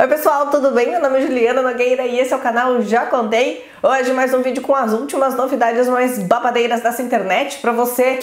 Oi pessoal, tudo bem? Meu nome é Juliana Nogueira e esse é o canal Já Contei. Hoje mais um vídeo com as últimas novidades mais babadeiras dessa internet para você.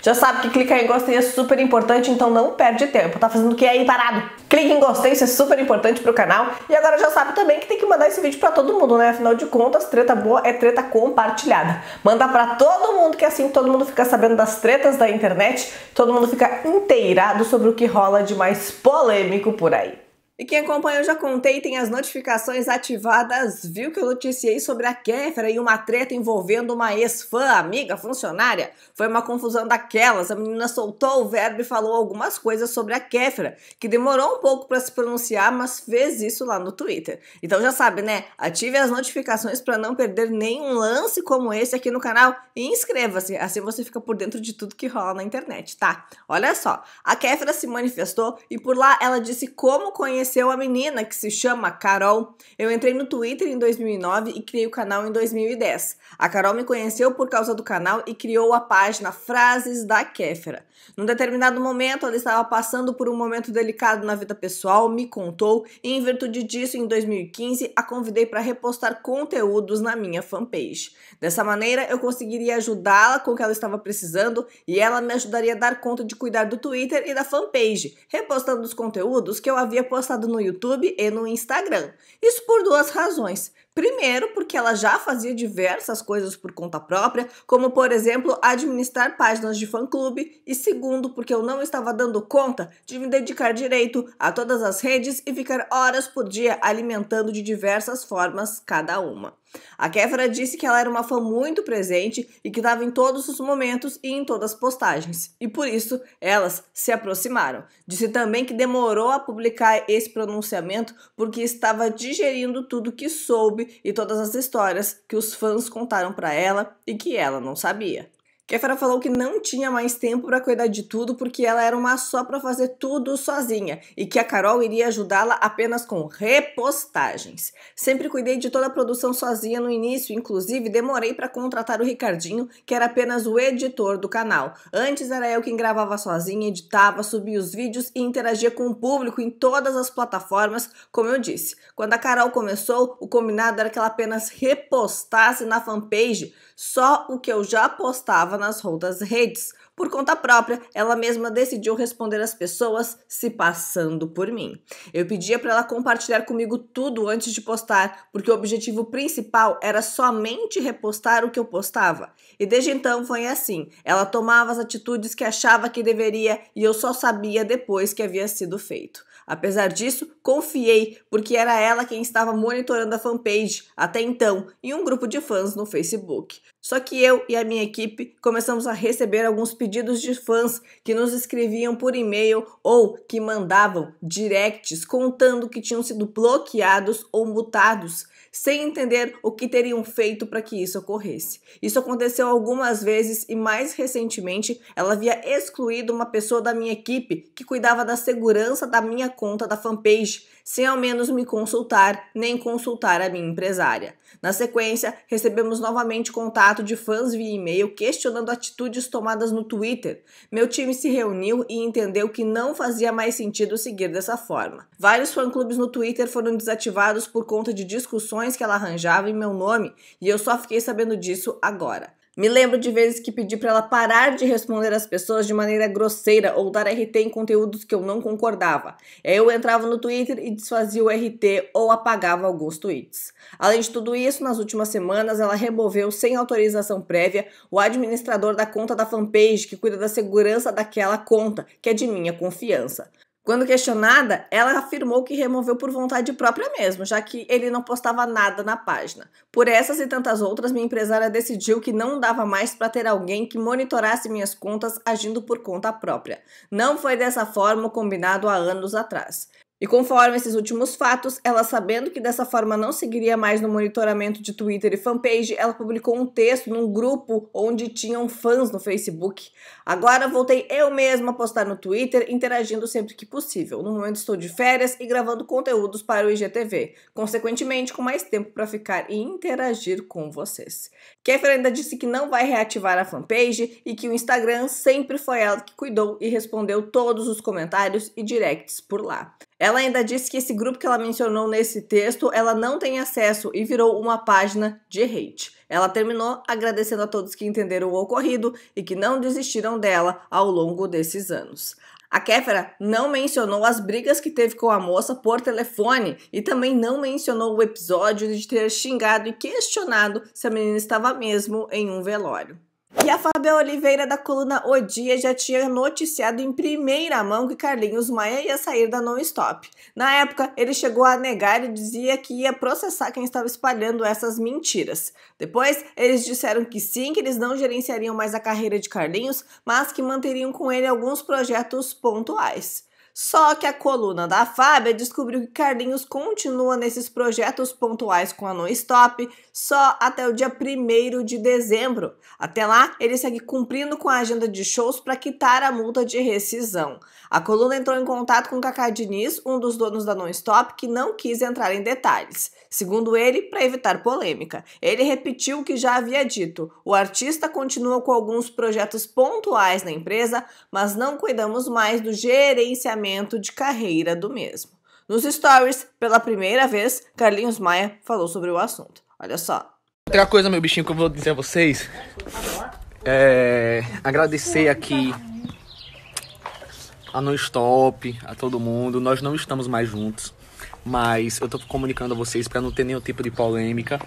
Já sabe que clicar em gostei é super importante, então não perde tempo. Tá fazendo o que aí parado? Clique em gostei, isso é super importante pro canal. E agora já sabe também que tem que mandar esse vídeo para todo mundo, né? Afinal de contas, treta boa é treta compartilhada. Manda para todo mundo que assim todo mundo fica sabendo das tretas da internet, todo mundo fica inteirado sobre o que rola de mais polêmico por aí. E quem acompanha, eu já contei, tem as notificações ativadas, viu que eu noticiei sobre a Kéfera e uma treta envolvendo uma ex-fã, amiga, funcionária. Foi uma confusão daquelas, a menina soltou o verbo e falou algumas coisas sobre a Kéfera, que demorou um pouco para se pronunciar, mas fez isso lá no Twitter. Então já sabe, né? Ative as notificações para não perder nenhum lance como esse aqui no canal e inscreva-se, assim você fica por dentro de tudo que rola na internet, tá? Olha só, a Kéfera se manifestou e por lá ela disse como conhecer conheceu a menina que se chama Carol. Eu entrei no Twitter em 2009 e criei o canal em 2010. A Carol me conheceu por causa do canal e criou a página Frases da Kéfera. Num determinado momento, ela estava passando por um momento delicado na vida pessoal, me contou, e em virtude disso, em 2015, a convidei para repostar conteúdos na minha fanpage. Dessa maneira, eu conseguiria ajudá-la com o que ela estava precisando e ela me ajudaria a dar conta de cuidar do Twitter e da fanpage, repostando os conteúdos que eu havia postado no YouTube e no Instagram. Isso por duas razões. Primeiro, porque ela já fazia diversas coisas por conta própria, como por exemplo administrar páginas de fã-clube, e segundo, porque eu não estava dando conta de me dedicar direito a todas as redes e ficar horas por dia alimentando de diversas formas cada uma. A Kéfera disse que ela era uma fã muito presente e que estava em todos os momentos e em todas as postagens, e por isso elas se aproximaram. Disse também que demorou a publicar esse pronunciamento porque estava digerindo tudo que soube e todas as histórias que os fãs contaram para ela e que ela não sabia. Kéfera falou que não tinha mais tempo para cuidar de tudo porque ela era uma só para fazer tudo sozinha e que a Carol iria ajudá-la apenas com repostagens. Sempre cuidei de toda a produção sozinha no início, inclusive demorei para contratar o Ricardinho, que era apenas o editor do canal. Antes era eu quem gravava sozinha, editava, subia os vídeos e interagia com o público em todas as plataformas, como eu disse. Quando a Carol começou, o combinado era que ela apenas repostasse na fanpage só o que eu já postava nas outras redes. Por conta própria, ela mesma decidiu responder às pessoas se passando por mim. Eu pedia para ela compartilhar comigo tudo antes de postar, porque o objetivo principal era somente repostar o que eu postava. E desde então foi assim. Ela tomava as atitudes que achava que deveria e eu só sabia depois que havia sido feito. Apesar disso, confiei, porque era ela quem estava monitorando a fanpage até então em um grupo de fãs no Facebook. Só que eu e a minha equipe começamos a receber alguns pedidos de fãs que nos escreviam por e-mail ou que mandavam directs contando que tinham sido bloqueados ou mutados sem entender o que teriam feito para que isso ocorresse. Isso aconteceu algumas vezes e mais recentemente ela havia excluído uma pessoa da minha equipe que cuidava da segurança da minha conta da fanpage, sem ao menos me consultar nem consultar a minha empresária. Na sequência, recebemos novamente contato de fãs via e-mail questionando atitudes tomadas no Twitter. Meu time se reuniu e entendeu que não fazia mais sentido seguir dessa forma. Vários fã-clubes no Twitter foram desativados por conta de discussões que ela arranjava em meu nome e eu só fiquei sabendo disso agora. Me lembro de vezes que pedi para ela parar de responder às pessoas de maneira grosseira ou dar RT em conteúdos que eu não concordava. Eu entrava no Twitter e desfazia o RT ou apagava alguns tweets. Além de tudo isso, nas últimas semanas ela removeu sem autorização prévia o administrador da conta da fanpage que cuida da segurança daquela conta, que é de minha confiança. Quando questionada, ela afirmou que removeu por vontade própria mesmo, já que ele não postava nada na página. Por essas e tantas outras, minha empresária decidiu que não dava mais para ter alguém que monitorasse minhas contas agindo por conta própria. Não foi dessa forma combinado há anos atrás. E conforme esses últimos fatos, ela sabendo que dessa forma não seguiria mais no monitoramento de Twitter e fanpage, ela publicou um texto num grupo onde tinham fãs no Facebook. Agora voltei eu mesma a postar no Twitter, interagindo sempre que possível. No momento estou de férias e gravando conteúdos para o IGTV, consequentemente com mais tempo para ficar e interagir com vocês. Kéfera ainda disse que não vai reativar a fanpage e que o Instagram sempre foi ela que cuidou e respondeu todos os comentários e directs por lá. Ela ainda disse que esse grupo que ela mencionou nesse texto, ela não tem acesso e virou uma página de hate. Ela terminou agradecendo a todos que entenderam o ocorrido e que não desistiram dela ao longo desses anos. A Kéfera não mencionou as brigas que teve com a moça por telefone e também não mencionou o episódio de ter xingado e questionado se a menina estava mesmo em um velório. E a Fábia Oliveira da coluna O Dia já tinha noticiado em primeira mão que Carlinhos Maia ia sair da Non Stop. Na época, ele chegou a negar e dizia que ia processar quem estava espalhando essas mentiras. Depois, eles disseram que sim, que eles não gerenciariam mais a carreira de Carlinhos, mas que manteriam com ele alguns projetos pontuais. Só que a coluna da Fábia descobriu que Carlinhos continua nesses projetos pontuais com a No Stop só até o dia 1 de dezembro. Até lá, ele segue cumprindo com a agenda de shows para quitar a multa de rescisão. A coluna entrou em contato com Kaká Diniz, um dos donos da Non Stop, que não quis entrar em detalhes. Segundo ele, para evitar polêmica. Ele repetiu o que já havia dito: o artista continua com alguns projetos pontuais na empresa, mas não cuidamos mais do gerenciamento de carreira do mesmo. Nos stories, pela primeira vez, Carlinhos Maia falou sobre o assunto. Olha só. Outra coisa, meu bichinho, que eu vou dizer a vocês é agradecer aqui a No Stop, a todo mundo. Nós não estamos mais juntos mas eu tô comunicando a vocês para não ter nenhum tipo de polêmica.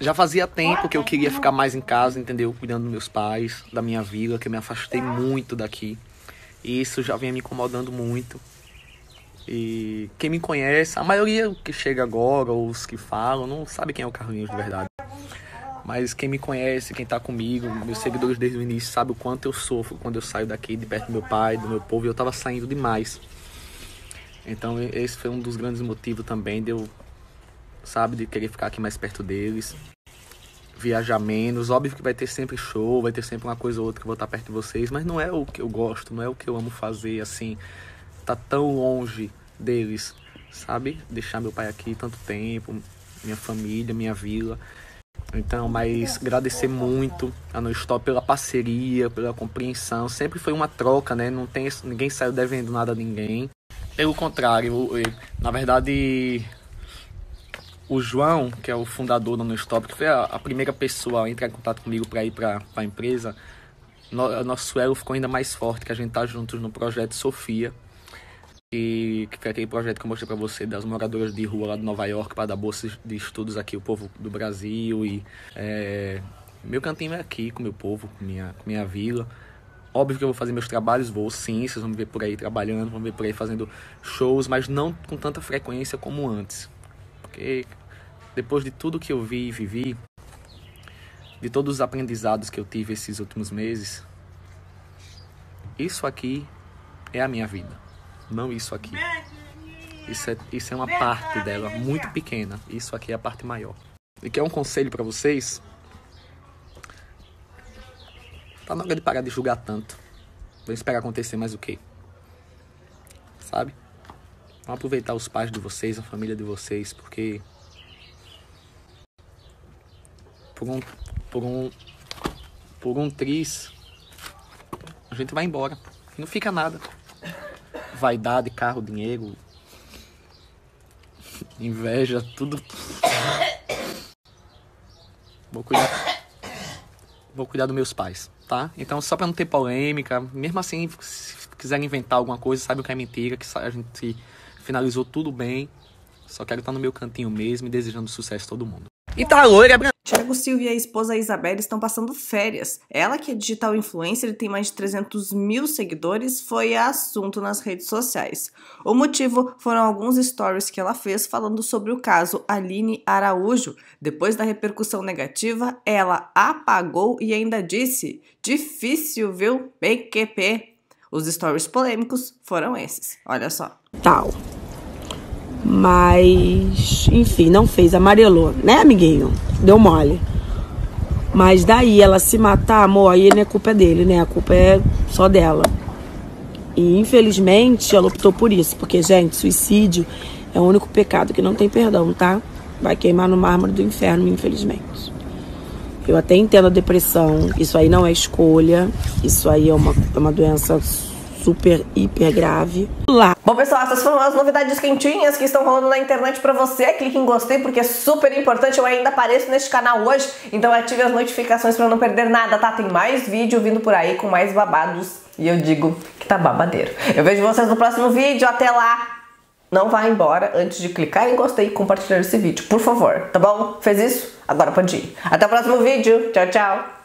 Já fazia tempo que eu queria ficar mais em casa, entendeu? Cuidando dos meus pais, da minha vila, que eu me afastei muito daqui. E isso já vinha me incomodando muito. E quem me conhece, a maioria que chega agora, ou os que falam, não sabe quem é o Carlinhos de verdade. Mas quem me conhece, quem tá comigo, meus seguidores desde o início, sabe o quanto eu sofro quando eu saio daqui de perto do meu pai, do meu povo, e eu tava saindo demais. Então esse foi um dos grandes motivos também de eu, sabe, de querer ficar aqui mais perto deles. Viajar menos, óbvio que vai ter sempre show, vai ter sempre uma coisa ou outra que eu vou estar perto de vocês, mas não é o que eu gosto, não é o que eu amo fazer, assim, tá tão longe deles, sabe? Deixar meu pai aqui tanto tempo, minha família, minha vila. Então, mas agradecer muito a No Stop pela parceria, pela compreensão. Sempre foi uma troca, né? Não tem, ninguém saiu devendo nada a ninguém. Pelo contrário, na verdade, o João, que é o fundador do No Stop, que foi a, a primeira pessoa a entrar em contato comigo para ir para a empresa, no, nosso elo ficou ainda mais forte, que a gente tá juntos no projeto Sofia, e que foi aquele projeto que eu mostrei para você das moradoras de rua lá de Nova York para dar bolsas de estudos aqui o povo do Brasil e é, meu cantinho é aqui com meu povo, com minha, com minha vila. Óbvio que eu vou fazer meus trabalhos, vou sim, vocês vão me ver por aí trabalhando, vão me ver por aí fazendo shows, mas não com tanta frequência como antes. Porque depois de tudo que eu vi e vivi, de todos os aprendizados que eu tive esses últimos meses, isso aqui é a minha vida, não isso aqui. Isso é, isso é uma parte dela, muito pequena. Isso aqui é a parte maior. E quer um conselho para vocês? Tá na hora de parar de julgar tanto. Vamos esperar acontecer mais o quê? Sabe? Vamos aproveitar os pais de vocês, a família de vocês, porque por um por um por um triz a gente vai embora. Não fica nada. Vaidade, carro, dinheiro, inveja, tudo. Vou cuidar. Vou cuidar dos meus pais tá? Então, só para não ter polêmica, mesmo assim, se quiser inventar alguma coisa, sabe o que é mentira, que a gente finalizou tudo bem. Só quero estar no meu cantinho mesmo e desejando sucesso a todo mundo. E tá loira, Tiago Silva e a esposa Isabela estão passando férias. Ela, que é digital influencer e tem mais de 300 mil seguidores, foi assunto nas redes sociais. O motivo foram alguns stories que ela fez falando sobre o caso Aline Araújo. Depois da repercussão negativa, ela apagou e ainda disse: difícil, viu? PQP. Os stories polêmicos foram esses. Olha só. Tal. Mas, enfim, não fez, amarelou, né, amiguinho? Deu mole. Mas daí ela se matar, amor, aí não é culpa dele, né? A culpa é só dela. E infelizmente ela optou por isso, porque, gente, suicídio é o único pecado que não tem perdão, tá? Vai queimar no mármore do inferno, infelizmente. Eu até entendo a depressão, isso aí não é escolha, isso aí é uma, é uma doença super, hiper grave. Lá. Bom, pessoal, essas foram as novidades quentinhas que estão rolando na internet pra você. Clique em gostei porque é super importante. Eu ainda apareço neste canal hoje, então ative as notificações pra não perder nada, tá? Tem mais vídeo vindo por aí com mais babados. E eu digo que tá babadeiro. Eu vejo vocês no próximo vídeo. Até lá! Não vá embora antes de clicar em gostei e compartilhar esse vídeo, por favor, tá bom? Fez isso? Agora pode ir. Até o próximo vídeo. Tchau, tchau!